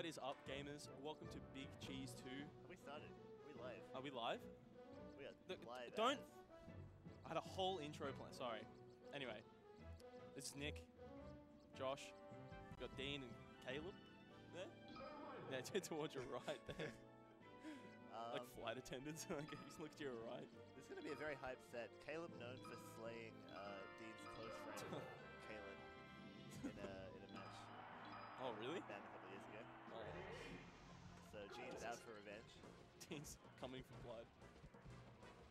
What is up, gamers? Welcome to Big Cheese 2. We started. We live. Are we live? We are Look, live. don't- as- I had a whole intro plan. Sorry. Anyway, this is Nick, Josh, we've got Dean and Caleb there. Yeah, to- towards your right there. Um, like flight attendants. like, just look to your right. this is going to be a very hype set. Caleb known for slaying uh, Dean's close friend, Caleb, in a, in a match Oh, really? banned a couple of years ago. Oh, Gene's out for revenge. Dean's coming for blood.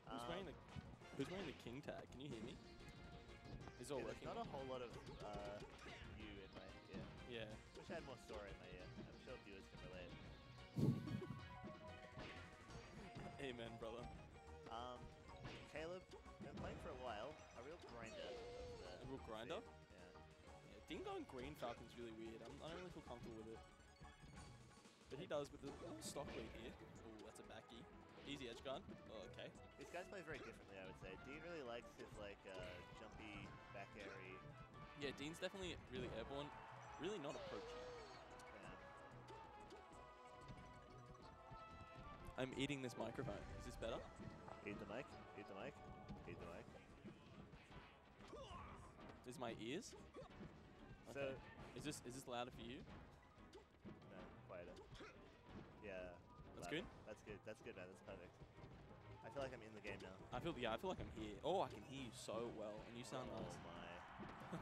Who's Um, wearing the Who's wearing the king tag? Can you hear me? Is all yeah, working? not a whole lot of uh, you in my ear. yeah. Wish I had more story in my ear. I'm sure viewers can relate. Amen, brother. Um, Caleb, been playing for a while. A real grinder. A real grinder? scene. Yeah. Yeah, Dean going green Falcon's really weird. I'm, I don't really feel comfortable with it. But he does with the stock lead here. Oh, that's a backy. Easy edge guard. Oh, okay. These guys play very differently, I would say. Dean really likes his like uh, jumpy, back airy. Yeah, Dean's definitely really airborne. Really not approachy. Yeah. I'm eating this microphone. Is this better? Eat the mic. Eat the mic. Eat the mic. Is my ears? So Okay. Is this is this louder for you? Quieter. Yeah. That's good? That's good. That's good, man. That's perfect. I feel like I'm in the game now. I feel yeah, I feel like I'm here. Oh, I can hear you so well, and you sound oh nice. my.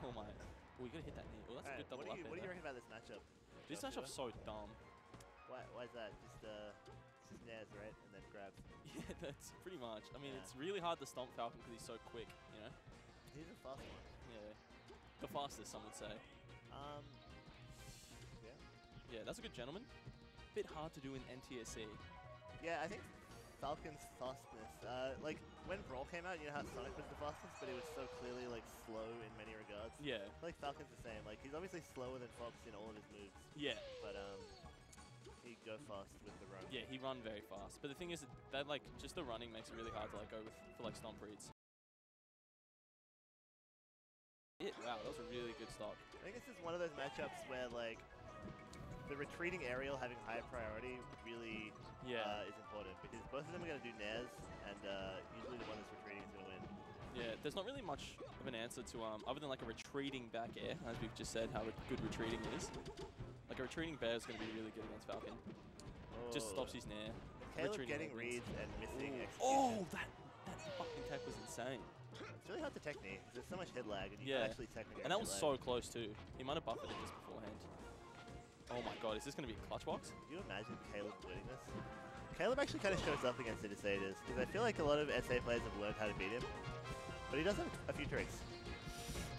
oh my. Oh, you gotta hit that knee. Oh, that's a good double what do you there, What do you reckon about this matchup? This Joshua? matchup's so dumb. Why? Why is that? Just uh, just snares, right? And then grabs. Yeah, that's pretty much. I mean, Yeah. it's really hard to stomp Falcon because he's so quick, you know? He's a fast one. Yeah. The fastest, some would say. Um. Yeah. That's a good gentleman. Bit hard to do in NTSC. Yeah, I think Falcon's fastness. Uh, like when Brawl came out, you know how Sonic was the fastest, but he was so clearly like slow in many regards. Yeah, like Falcon's the same. Like he's obviously slower than Fox in all of his moves, yeah, but um, he'd go fast with the run. yeah. He run very fast, but the thing is that, that like just the running makes it really hard to like go with for like stomp reads. It, wow, that was a really good stop. I think this is one of those matchups where like the retreating aerial having higher priority really Yeah, uh, is important because both of them are going to do nairs, and uh, usually the one that's retreating is going to win. yeah. There's not really much of an answer to um other than like a retreating back air, as we've just said how good retreating is. Like a retreating bair is going to be really good against Falcon. Just stops his nair. Caleb retreating getting reads and missing Oh, that that fucking tech was insane. It's really hard to technique. There's so much head lag, and you Yeah. can actually technique. And that was so close too. He might have buffered it just beforehand. Oh my god, is this going to be a clutch box? Can you imagine Caleb winning this? Caleb actually kind of shows up against Indeciders because I feel like a lot of SA players have learned how to beat him, but he does have a few tricks.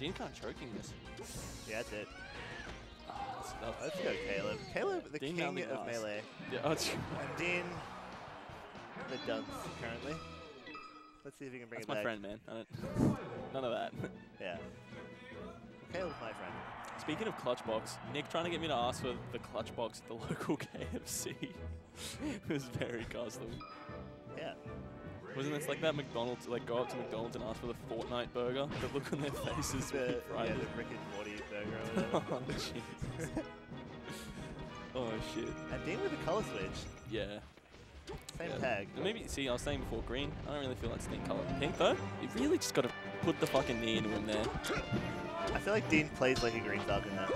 Dean kind of choking this. Yeah, that's it. That's, that Let's go, Caleb. Caleb, the Dean king of melee, yeah, oh, it's- and Dean, the dunce currently. Let's see if he can bring that's it my back. My friend, man. None of that. Yeah. Caleb's my friend. Speaking of clutch box, Nick trying to get me to ask for the clutch box at the local KFC It was very costly. Yeah. Wasn't this like that McDonald's, like go up to McDonald's and ask for the Fortnite burger? The look on their faces The, yeah, the. Rick and Morty burger oh, Jesus. oh, shit. and Dean with the color switch. Yeah. Same Yeah. tag. Maybe, see, I was saying before green. I don't really feel like sneak color. Pink though, you really just got to put the fucking knee into him there. I feel like Dean plays like a green falcon now.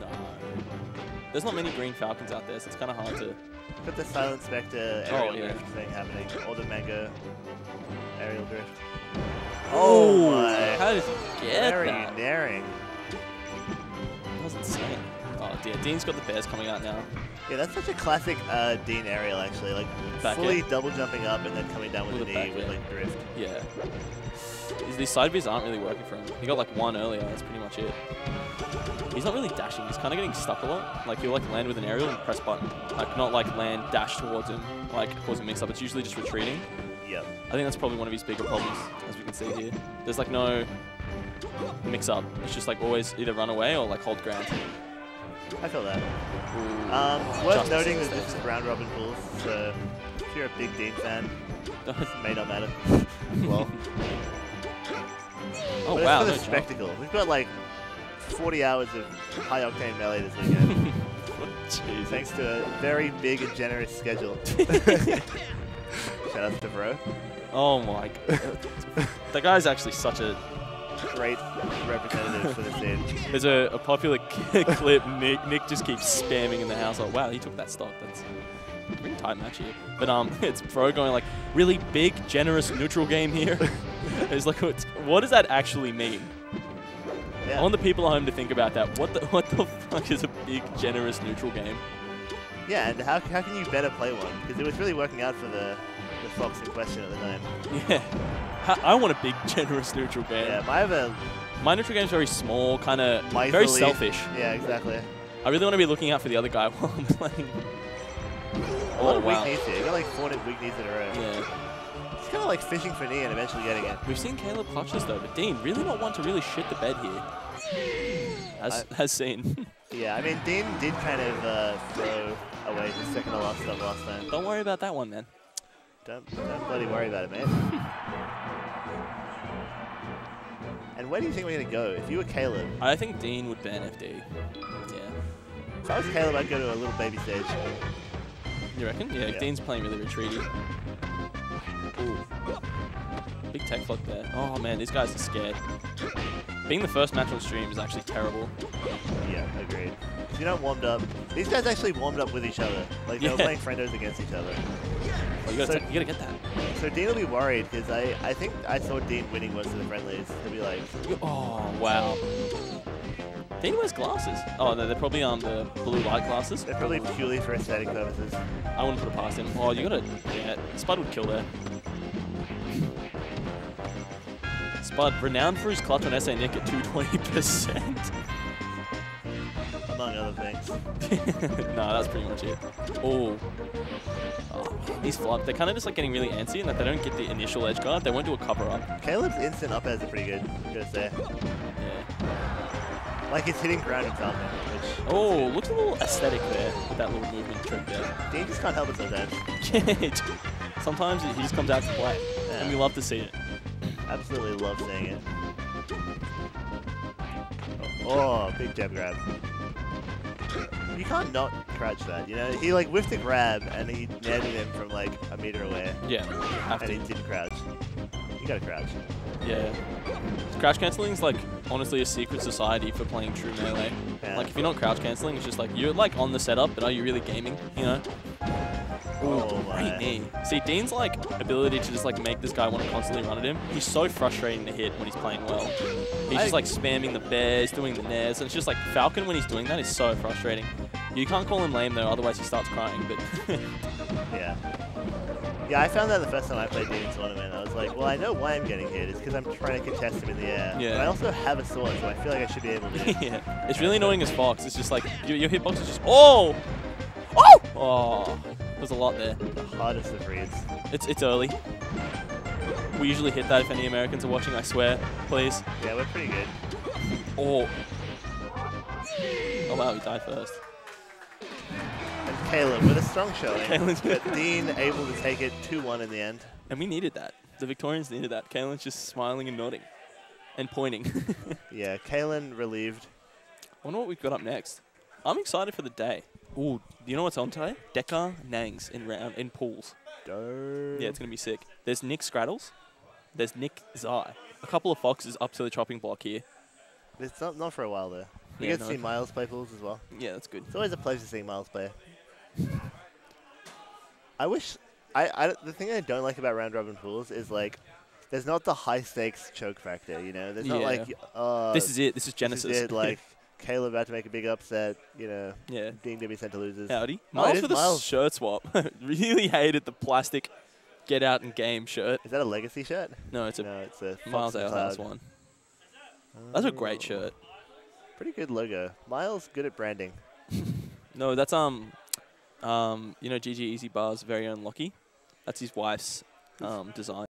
No. There's not many green falcons out there, so it's kind of hard to. Put the Silent Spectre Oh, aerial yeah. drift thing happening, or the Mango aerial drift. Oh, my. How did he get Very that? daring. That was insane. Oh dear, Dean's got the bairs coming out now. Yeah, that's such a classic uh, Dean aerial actually, like Back fully air. double jumping up and then coming down with, With the a knee back with like drift. Yeah. These- side beers aren't really working for him. He got like one earlier, that's pretty much it. He's not really dashing, he's kind of getting stuck a lot. Like he'll like land with an aerial and press button. Like not like land, dash towards him, like causing mix up. It's usually just retreating. Yep. I think that's probably one of his bigger problems, as we can see here. There's like no mix up. It's just like always either run away or like hold ground. I feel that. Ooh. Um, worth noting that this is round robin pools, so if you're a big Dean fan, Don't- may not matter. well, oh but wow, it's for no the spectacle. We've got like 40 hours of high octane melee this weekend. Jesus. thanks to a very big and generous schedule. Shout out to Bro. Oh my god. that guy's actually such a. Great representative for the scene. There's a, a popular clip. Nick Nick just keeps spamming in the house. Like, wow, he took that stock. That's a pretty tight match here. But um, it's Bro going like really big, generous, neutral game here. it's like, what does that actually mean? Yeah. I want the people at home to think about that. What the what the fuck is a big, generous, neutral game? Yeah, and how, how can you better play one? Because it was really working out for the, the Fox in question at the time. Yeah. I want a big, generous, neutral game. Yeah, I have a My neutral game is very small, kind of very selfish. Yeah, exactly. I really want to be looking out for the other guy while I'm playing. A lot Oh, of wow. weak knees here. You got like four weak knees in a row. Yeah. It's kind of like fishing for knee and eventually getting it. We've seen Caleb clutch this though, but Dean really not one to really shit the bed here. As, has seen. Yeah, I mean, Dean did kind of uh, throw away his second to last stuff last time. Don't worry about that one, man. Don't, don't bloody worry about it, man. and where do you think we're going to go? If you were Caleb, I think Dean would ban FD. Yeah. if I was Caleb, I'd go to a little baby stage. You reckon? Yeah, Yeah. Dean's playing really retreaty. Ooh. Big tech flood there. Oh man, these guys are scared. Being the first match on stream is actually terrible. Yeah, agreed. you're not warmed up. These guys actually warmed up with each other. Like, they were playing friendos against each other. Oh, you, gotta so, you gotta get that. So Dean will be worried because I, I think I saw Dean winning most of the friendlies. He'll be like, Oh wow. Dean wears glasses. Oh, they're, they're probably um the blue light glasses. they're probably purely for aesthetic purposes. I wouldn't put it past him. Oh, you gotta. Yeah, Spud would kill there. Spud, renowned for his clutch on SA Nick at 220%. Among other things. no, that's pretty much it. Oh. Oh, these flop, they're kind of just like getting really antsy and that they don't get the initial edge guard. They won't do a cover up. Caleb's instant up airs are pretty good, I'm gonna say. Yeah. Like, it's hitting ground and falcon. Oh, looks a little aesthetic there with that little movement trick there. Dean just can't help it sometimes. Sometimes he just comes out to play, and we love to see it. Absolutely love seeing it. Oh, big jab grab. You can't not crouch that, you know? He like whiffed the grab and he netted him from like a meter away Yeah, and to. he didn't crouch. You gotta crouch. Yeah. Crouch cancelling is like honestly a secret society for playing true melee. Yeah. Like if you're not crouch cancelling, it's just like you're like on the setup, but are you really gaming? You know? Oh Great knee. See, Dean's like ability to just like make this guy want to constantly run at him. He's so frustrating to hit when he's playing well. He's I- just like spamming the bairs, doing the nairs, and it's just like Falcon when he's doing that is so frustrating. You can't call him lame though, otherwise he starts crying. But. Yeah, I found that the first time I played Dean in tournament. I was like, well, I know why I'm getting hit. It's because I'm trying to contest him in the air. Yeah. But I also have a sword, so I feel like I should be able to. yeah, it's really annoying as Fox. It's just like your, your hitbox is just oh, oh, oh. There's a lot there. the hardest of reads. It's it's early. We usually hit that if any Americans are watching. I swear, please. Yeah, we're pretty good. Oh. Oh wow, he died first. And Caleb with a strong showing. But Dean able to take it 2-1 in the end. And we needed that. The Victorians needed that. Kalen's just smiling and nodding. And pointing. Yeah, Kalen relieved. I wonder what we've got up next. I'm excited for the day. Ooh, you know what's on today? Decker Nangs in round in pools. Yeah, it's gonna be sick. There's Nick Scraddles. There's Nick Zai. A couple of foxes up to the chopping block here. It's not, not for a while though. We Yeah, get to no. see Miles play pools as well. Yeah, that's good. It's always a pleasure seeing Miles play. I wish. I, I the thing I don't like about round robin pools is like, there's not the high stakes choke factor. You know, there's not like uh, this is it. This is this Genesis. is it, like Caleb about to make a big upset. You know, yeah. Dean be sent to losers. Howdy. Oh, Miles is with a Miles. shirt swap. really hated the plastic get out and game shirt. Is that a legacy shirt? No, it's a no, it's a Fox Miles and Out House one. That's a great Oh, shirt. Pretty good logo. Miles good at branding. No, that's um, um, you know, GG Easy Bar's very own Locky. That's his wife's um design.